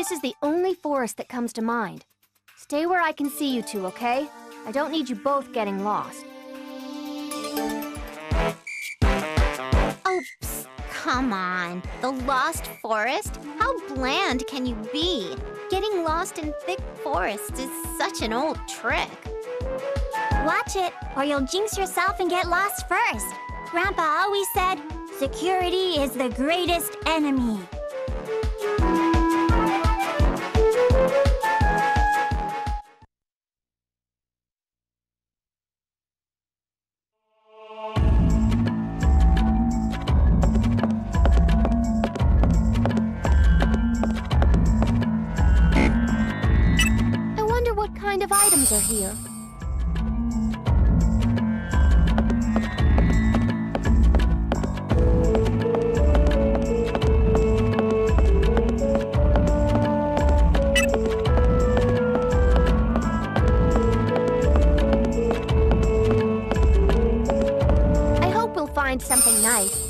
This is the only forest that comes to mind. Stay where I can see you two, okay? I don't need you both getting lost. Oh, Oops, come on. The Lost Forest? How bland can you be? Getting lost in thick forests is such an old trick. Watch it, or you'll jinx yourself and get lost first. Grandpa always said, security is the greatest enemy. Find something nice.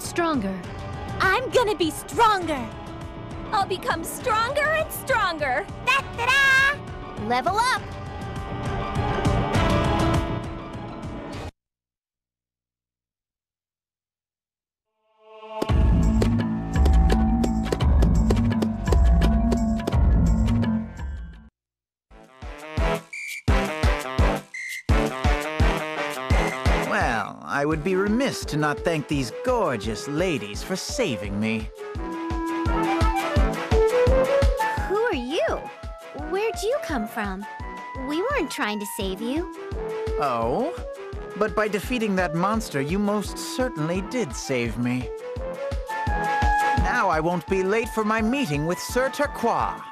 Get stronger. I'm gonna be stronger. I'll become stronger and stronger. Da da da! Level up! I would be remiss to not thank these gorgeous ladies for saving me. Who are you? Where'd you come from? We weren't trying to save you. Oh? But by defeating that monster, you most certainly did save me. Now I won't be late for my meeting with Sir Turquoise.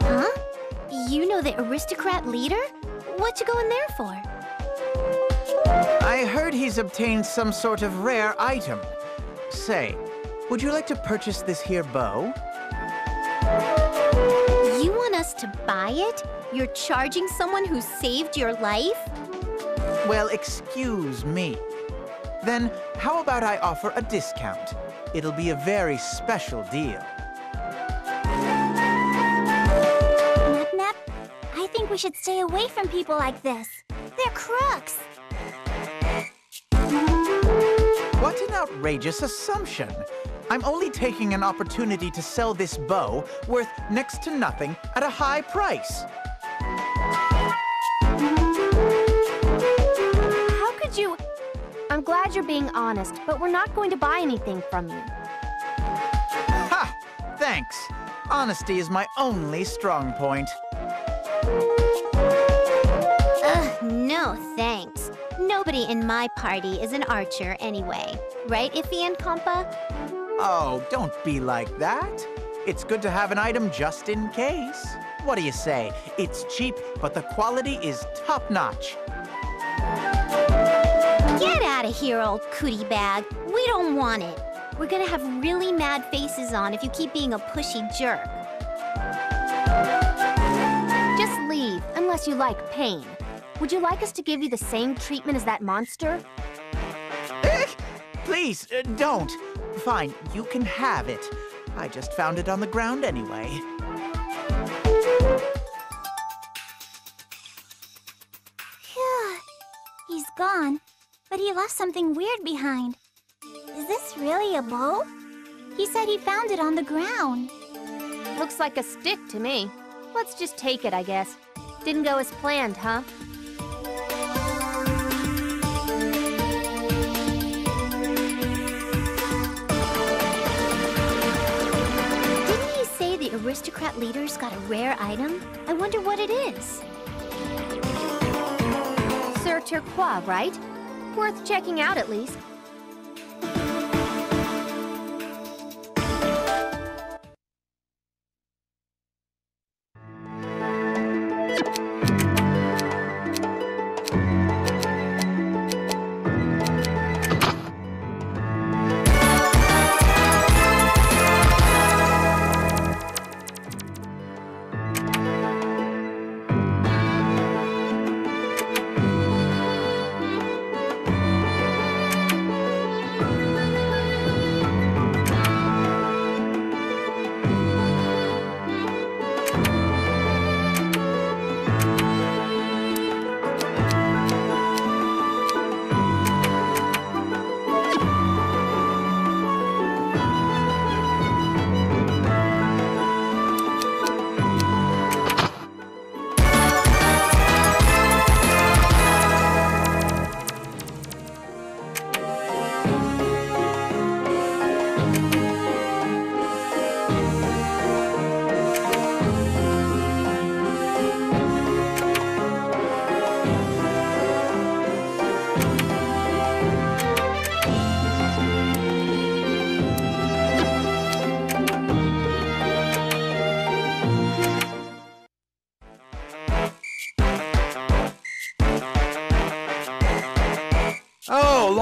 Huh? You know the aristocrat leader? What you going there for? I heard he's obtained some sort of rare item. Say, would you like to purchase this here bow? You want us to buy it? You're charging someone who saved your life? Well, excuse me. Then, how about I offer a discount? It'll be a very special deal. Nep, I think we should stay away from people like this. They're crooks. Outrageous assumption! I'm only taking an opportunity to sell this bow worth next to nothing at a high price. How could you... I'm glad you're being honest, but we're not going to buy anything from you. Ha! Thanks. Honesty is my only strong point. Ugh, no thanks. Nobody in my party is an archer anyway. Right, Iffy and Compa? Oh, don't be like that. It's good to have an item just in case. What do you say? It's cheap, but the quality is top-notch. Get out of here, old cootie bag. We don't want it. We're gonna have really mad faces on if you keep being a pushy jerk. Just leave, unless you like pain. Would you like us to give you the same treatment as that monster? Please, uh, don't. Fine, you can have it. I just found it on the ground anyway. Phew. He's gone, but he left something weird behind. Is this really a bow? He said he found it on the ground. Looks like a stick to me. Let's just take it, I guess. Didn't go as planned, huh? Aristocrat leader's got a rare item? I wonder what it is. Sir Turquoise, right? Worth checking out at least.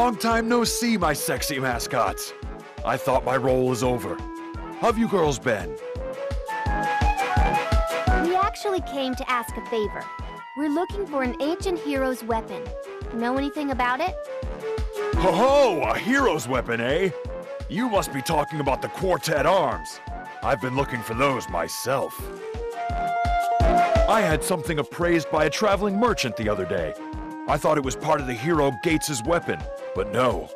Long time no see, my sexy mascots. I thought my role was over. How've you girls been? We actually came to ask a favor. We're looking for an ancient hero's weapon. Know anything about it? Ho ho! A hero's weapon, eh? You must be talking about the Quartet arms. I've been looking for those myself. I had something appraised by a traveling merchant the other day. I thought it was part of the hero Gates's weapon, but no.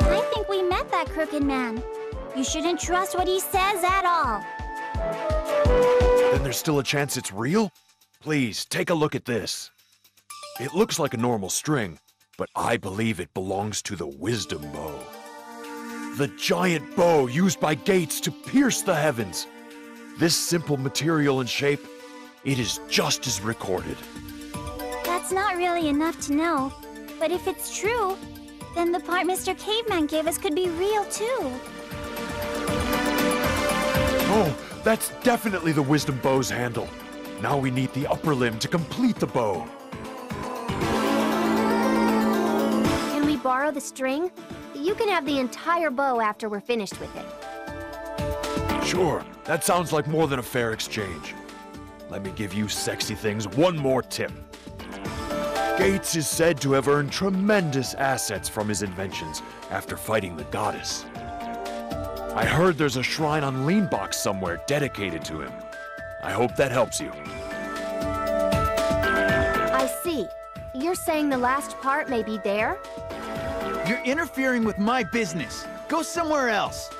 I think we met that crooked man. You shouldn't trust what he says at all. Then there's still a chance it's real? Please, take a look at this. It looks like a normal string, but I believe it belongs to the Wisdom Bow. The giant bow used by Gates to pierce the heavens. This simple material and shape, it is just as recorded. That's not really enough to know. But if it's true, then the part Mr. Caveman gave us could be real too. Oh, that's definitely the Wisdom Bow's handle. Now we need the upper limb to complete the bow. Can we borrow the string? You can have the entire bow after we're finished with it. Sure, that sounds like more than a fair exchange. Let me give you sexy things one more tip. Gates is said to have earned tremendous assets from his inventions after fighting the goddess. I heard there's a shrine on Leanbox somewhere dedicated to him. I hope that helps you. I see. You're saying the last part may be there? You're interfering with my business. Go somewhere else.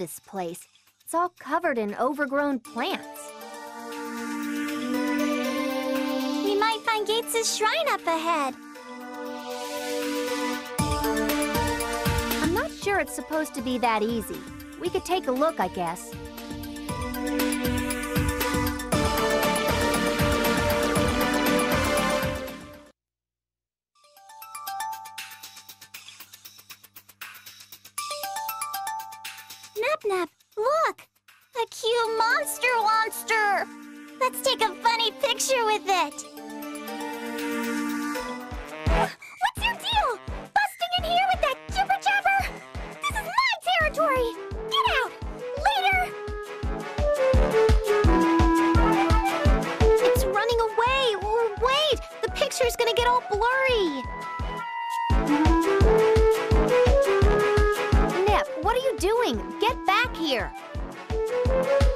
This place? It's all covered in overgrown plants. We might find Gates' shrine up ahead. I'm not sure it's supposed to be that easy. We could take a look, I guess. Cute monster monster! Let's take a funny picture with it! What's your deal? Busting in here with that jibber jabber? This is my territory! Get out! Later! It's running away! Oh, wait! The picture's gonna get all blurry! Nep, what are you doing? Get back here! Huh?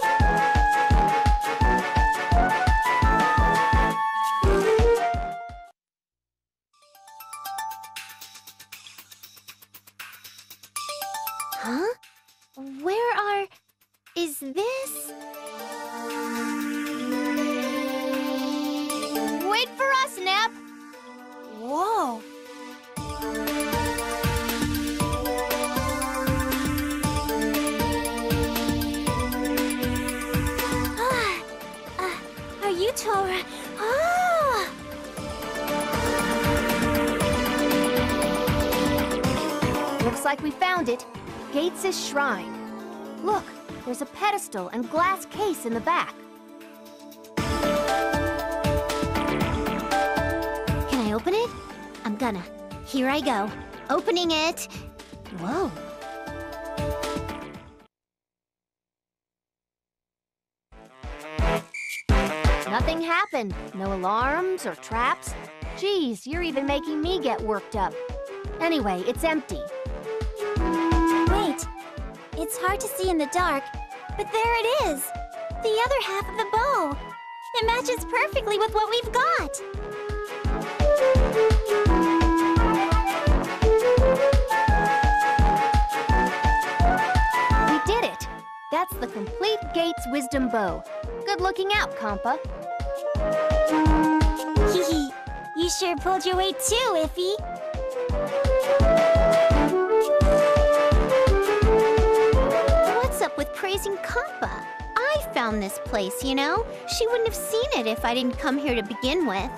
Looks like we found it. Gates' shrine. Look, there's a pedestal and glass case in the back. Can I open it? I'm gonna. Here I go. Opening it. Whoa. Nothing happened. No alarms or traps. Geez, you're even making me get worked up. Anyway, it's empty. It's hard to see in the dark, but there it is! The other half of the bow! It matches perfectly with what we've got! We did it! That's the complete Gates Wisdom Bow. Good looking out, Compa. Hee hee! You sure pulled your weight too, Iffy! With Compa? I found this place, you know? She wouldn't have seen it if I didn't come here to begin with.